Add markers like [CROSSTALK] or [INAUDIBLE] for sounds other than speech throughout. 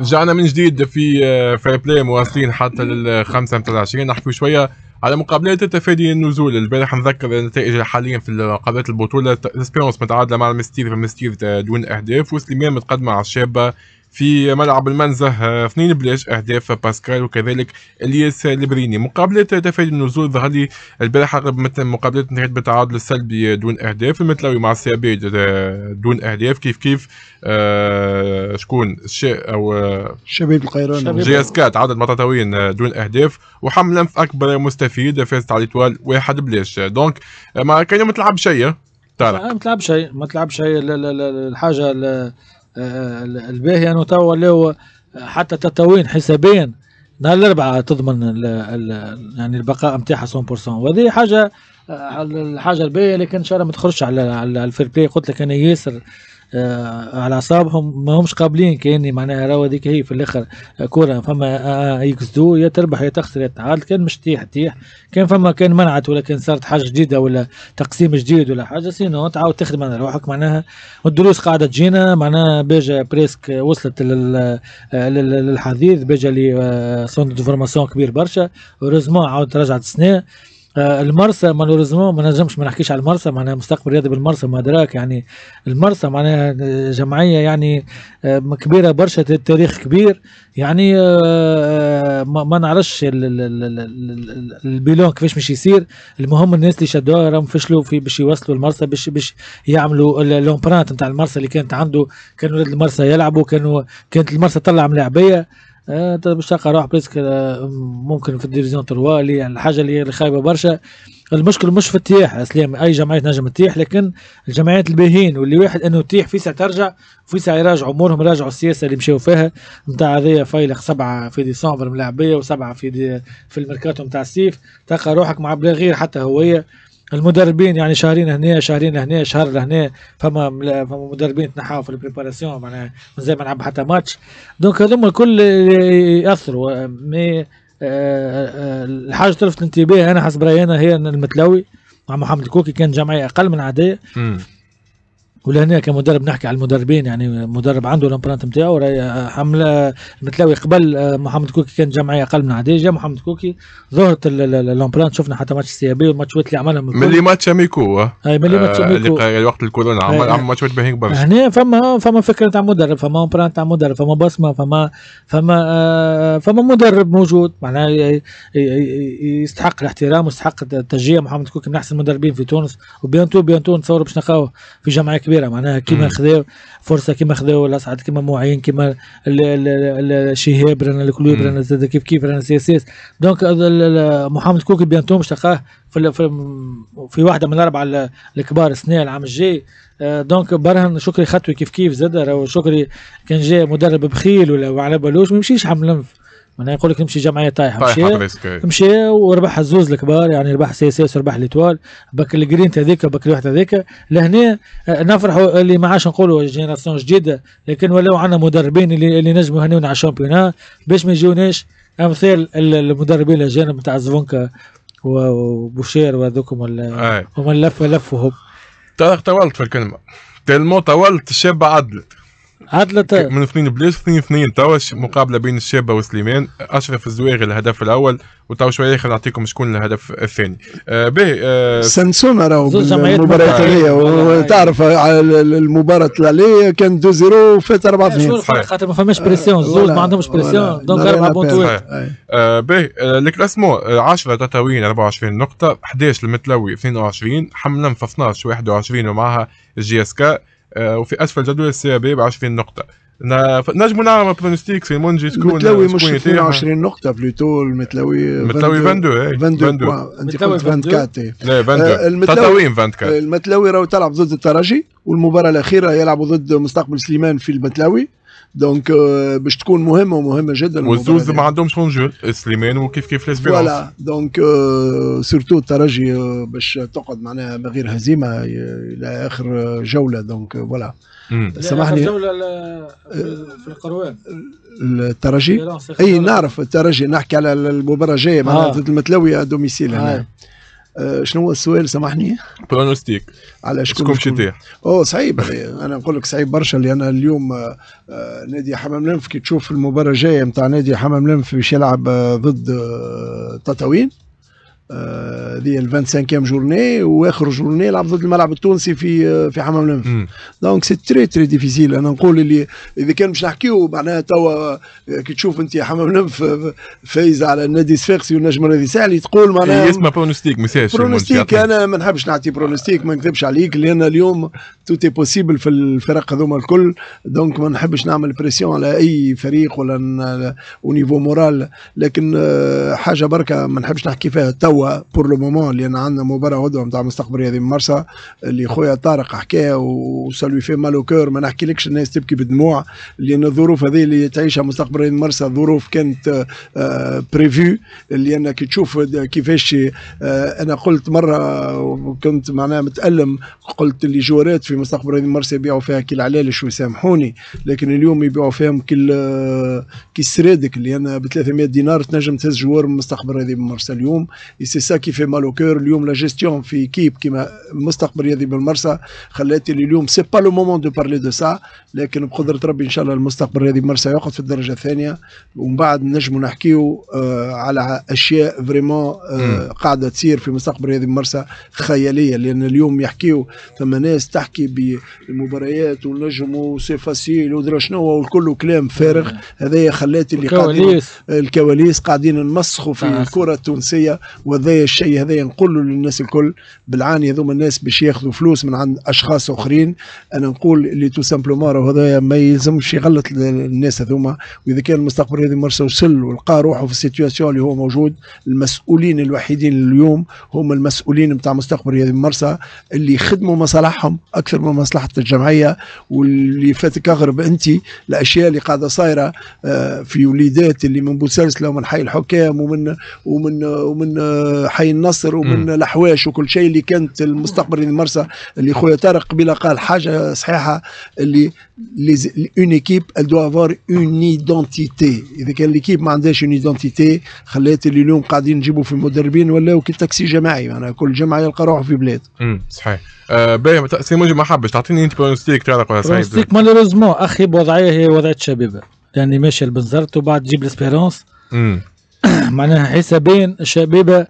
رجعنا من جديد في Fair Play مواصلين حتى للخمسة متاع العشرين. نحكي شوية على مقابلات تفادي النزول. البارح نذكر النتائج حاليا في مقابلات البطولة. Espérance متعادلة مع المنستير المنستير دون أهداف. وسليمان متقدمة على الشابة في ملعب المنزه آه، اثنين بلاش أهداف باسكال وكذلك إلياس لبريني مقابلات تفادي النزول ظهر لي البارح مثل مقابلات انتهت بالتعادل السلبي دون أهداف المتلاوي مع ال CAB آه، دون أهداف. كيف كيف؟ آه شكون؟ الشيء أو آه، شبيب القيران. جي اس كات عدد مطاطوين دون أهداف. وحمل انف أكبر مستفيد فازت على الايطوال واحد بلاش. دونك ما كان ما تلعب شيء ما تلعب شيء ما تلعب شيء. الحاجة الباهي انه تو ولاو حتى تطاوين حسابيا. نهار الأربعاء تضمن ال ال يعني البقاء نتاعها 100% وهذه حاجة الحاجة الباهية لكن إن شاء الله ما تخرجش على على الفير بلاي. قلت لك أنا ياسر على أعصابهم ما همش قابلين كأني معناها راهو هذيك هي في الآخر كورة فما إكس دو يا تربح يا تخسر يا تعادل كان مش تيح تيح. كان فما كان منعت ولا كان صارت حاجة جديدة ولا تقسيم جديد ولا حاجة سينو تعاود تخدم على روحك معناها والدروس قاعدة تجينا معناها بيجا بريسك وصلت للحديث بيجا لي سونت دو فورماسيون كبير برشا. ورزمون عاود رجعت السنة. آه، المرسى مالوريزمون ما نجمش ما نحكيش على المرسى معناها مستقبل رياضي بالمرسى ما دراك يعني. المرسى معناها جمعية يعني آه، كبيرة برشا تاريخ كبير يعني آه، ما نعرفش bilan كيفاش مش يصير. المهم الناس اللي شدوها راهم فشلوا في باش يوصلوا المرسى باش باش يعملوا l'empreinte نتاع المرسى اللي كانت عنده. كانوا المرسى يلعبوا كانوا كانت المرسى تطلع ملاعبية. آه باش تلقى روح presque ممكن في ال division trois اللي يعني الحاجة اللي خايبه برشا. المشكل مش في التياح اسلام أي جمعية نجم تتيح لكن الجمعيات الباهين واللي واحد إنه تيح في ساعة ترجع في ساعة يراجعوا أمورهم يراجعوا السياسة اللي مشاو فيها. نتاع هذيا فايلق سبعة في ديسمبر ملاعبية وسبعة في دي في الميركاتو نتاع الصيف تلقى روحك مع بلا غير حتى هوية. المدربين يعني شهرين هنا شهرين لهنا شهر لهنا فما فما مدربين تنحاو في البريباراسيون معناها زي ما نلعب حتى ماتش دونك هذوما الكل يأثروا. مي آه، آه، الحاجة تلفت الانتباه أنا حسب رأيي أنا هي المتلوي مع محمد كوكي كان جمعية أقل من عادية. ولهنا كمدرب نحكي على المدربين يعني مدرب عنده ال empreinte نتاعو حملة المتلوي قبل آه، محمد كوكي كان جمعية أقل من عاديه جا محمد كوكي ظهرت ال empreinte شفنا حتى ماتش السيابي والماتشات اللي عملهم من اللي match amicaux. أي من اللي match amicaux. اللي وقت الكورونا. عمل عمل ماتشات باهيين برشا هنا فما فما فكرة تاع مدرب فما empreinte تاع مدرب فما بصمة فما فما آه، فما مدرب موجود. معناها يستحق الاحترام ويستحق التشجيع. محمد كوكي من أحسن المدربين في تونس. و bientôt bientôt نتصور باش نلقاوه في جمعية كبيرة معناها كيما خذاو فرصة كيما خذاو الأسعد كيما معين كيما الشهاب رانا ال Club رانا زاد كيف كيف رانا CSS donc محمد كوكي bientôt مش تلقاه في, في, في واحدة من الأربعة الكبار السنة العام الجاي. آه، donc برهن شكري خطوي كيف كيف زاد. شكري كان جاي مدرب بخيل ولا وعلى بالوش ما يمشيش حمل معناها يقول لك نمشي جمعية طايحة مشي مشي وربح الزوز الكبار يعني ربح سي اس اس وربح ليتوال بك الجرين هذيك بك الواحد هذيك. لهنا آه، نفرحوا اللي ما عادش نقولوا جينيراسيون جديدة لكن ولاو عندنا مدربين اللي اللي نجموا يهنيونا على الشامبيونات باش ما يجوناش أمثال المدربين الأجانب نتاع زفونكا وبوشير وهذوكم هم لفوا لفوا طولت في الكلمة. تلمو طولت الشابه عدلت. عدلت من اثنين بليس اثنين اثنين. توا مقابلة بين الشابة وسليمان. أشرف الزويغي الهدف الأول وتوا شوية خلينا نعطيكم شكون الهدف الثاني. آه به آه سانسون راهو المباراه هذه وتعرف المباراة اللي كان 2 0 وفات 4 2 خاطر ما فماش بريسيون الزوز ما عندهمش بريسيون دونك 4 بونتوات به الكلاسمون 10 تطاوين 24 نقطة. 11 المتلوي 22 حملم في 12 21 ومعها ال JSK. آه، وفي أسفل جدول ال CAB 20 نقطه نجموا نعمل pronostic في منجي شكون المتلوي مش 22 نقطة plutôt المتلوي المتلوي 22 22 أنت قلت 24 لا 22 تطاوين 24 المتلوي راهو تلعب ضد الترجي والمباراة الأخيرة يلعبوا ضد مستقبل سليمان في المتلوي. donc euh, باش تكون مهمة ومهمة جدا والزوز ما عندهمش enjeu سليمان وكيف كيف l'Espérance voilà donc surtout الترجي باش تقعد معناها من غير هزيمة إلى آخر جولة. donc voilà سامحني. جولة في القيروان. الترجي؟ إي نعرف الترجي. نحكي على المباراة الجاية معناها ضد المتلوي domicile هنا. آه، شنو هو السؤال؟ سامحني. pronostic على شكون شكون أوه صعيب. [LAUGHS] أنا نقول لك صعيب برشا لأن اليوم آه، آه، نادي حمام لنف كي تشوف المباراة الجاية نتاع نادي حمام لنف باش يلعب آه، ضد آه، تطاوين آه، هذه ال 25 journée واخر journée يلعب ضد الملعب التونسي في في حمام مم. donc c'est très très difficile أنا نقول اللي إذا كان باش نحكيو معناها توا كي تشوف أنت حمام لنف فايز على النادي الصفاقسي والنجم الرياضي ساحلي تقول معناها هي اسمها pronostic مساج pronostic أنا ما نحبش نعطي pronostic ما نكذبش عليك لأن اليوم tout est possible في الفرق هذوما الكل. donc ما نحبش نعمل pression على أي فريق ولا و niveau moral لكن آه، حاجة بركة ما نحبش نحكي فيها توا pour le moment لأن عندنا مباراة غدوه نتاع مستقبل رياضي. مرسى اللي خويا طارق حكاها و ça lui fait mal au cœur ما نحكيلكش الناس تبكي بدموع لأن الظروف هذه اللي تعيشها مستقبل رياضي مرسى ظروف كانت prévues لأن كي تشوف كيفاش آه، أنا قلت مرة وكنت معناها متألم قلت اللي جوارات في مستقبل رياضي مرسى يبيعوا فيها كي العلالش ويسامحوني لكن اليوم يبيعوا فيهم كي ال- كي السرادك لأن ب 300 دينار تنجم تهز joueur من مستقبل رياضي مرسى اليوم. c'est ça qui fait mal au cœur اليوم la gestion في équipe كيما مستقبل رياضي بالمرسى خلاتني اليوم c'est pas le moment de parler de ça لكن بقدره ربي ان شاء الله المستقبل الرياضي بمرسى يقعد في الدرجه الثانية ومن بعد نجموا نحكيو على اشياء vraiment قاعدة تصير في مستقبل رياضي بمرسى خياليه لأن اليوم يحكيو ثم ناس تحكي بالمباريات ونجم وسي فاسيل ودرا شنو والكل كلام فارغ هذايا خلات اللي قاعدين كواليس الكواليس قاعدين نمسخوا في. الكره التونسيه وهذا الشيء هذا نقول للناس الكل بالعاني هذوما الناس باش ياخذوا فلوس من عند أشخاص آخرين. أنا نقول اللي تو سامبلومون راهو هذا ما يلزمش يغلط الناس هذوما. وإذا كان المستقبل هذه مرسى وصل ولقى روحه في السيتواسيون اللي هو موجود المسؤولين الوحيدين اليوم هم المسؤولين نتاع مستقبل هذه مرسى اللي يخدموا مصالحهم أكثر من مصلحة الجمعية. واللي فاتك اغرب أنت الأشياء اللي قاعدة صايرة آه، في وليدات اللي من بوسلسله ومن حي الحكام ومن ومن ومن آه، حي النصر. ومن مم. الحواش وكل شيء اللي كانت المستقبل المرسى اللي خويا طارق قبيله قال حاجة صحيحة اللي une équipe elle doit avoir une identité. إذا كان l'équipe ما عندهاش une identité خلات اللي اليوم قاعدين نجيبوا في مدربين ولاو كي تاكسي جماعي معناها كل جمعه يلقى روحه في بلاد. امم صحيح. آه باهي سي منجي ما حبش. تعطيني أنت pronostic تعرف ولا صعيب pronostic malheureusement أخي بوضعية هي وضعية شبيبه يعني ماشيه البنزرت وبعد تجيب ال Espérance. امم [COUGHS] معناها حسابين شبيبه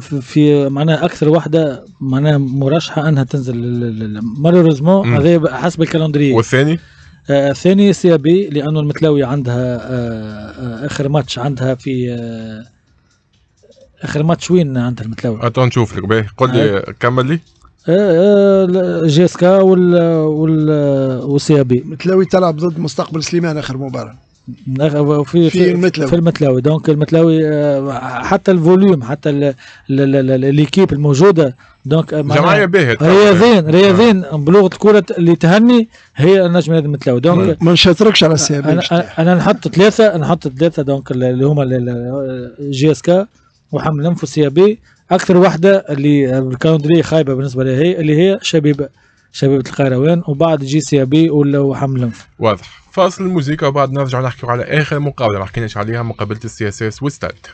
في- في معناها أكثر واحدة معناها مرشحة أنها تنزل malheureusement مم. هذا حسب ال calendrier. والثاني؟ آه، الثاني CB لأنه المتلاوي عندها آه، آه، آخر ماتش عندها في آه، آخر ماتش وين عندها المتلاوي؟ اتون نشوف لك باهي. قول لي كمل لي. آه، آه، جي إس كا وال وال والسي بي متلاوي تلعب ضد مستقبل سليمان آخر مباراة. في في المتلاوي. في المتلاوي دونك المتلاوي آه، حتى الفوليوم حتى ال- ال- ال- ال- ليكيب الموجودة. دونك آه، جمعية باهيه رياضيين رياضيين بلغة الكرة اللي تهني هي النجم هذا المتلاوي دونك ما نشاطركش على السيابين أنا أنا نحط ثلاثة نحط ثلاثة دونك اللي هما JSK وحمام الأنف و CB أكثر واحدة اللي ال calendrier خايبة بالنسبة لها هي اللي هي شبيبه شبيبة القيروان وبعد جي سي بي ولا وحمام الأنف واضح. فاصل الموسيقى وبعد نرجع نحكي على آخر مقابلة ما حكيناش عليها مقابلة ال CSS وستاد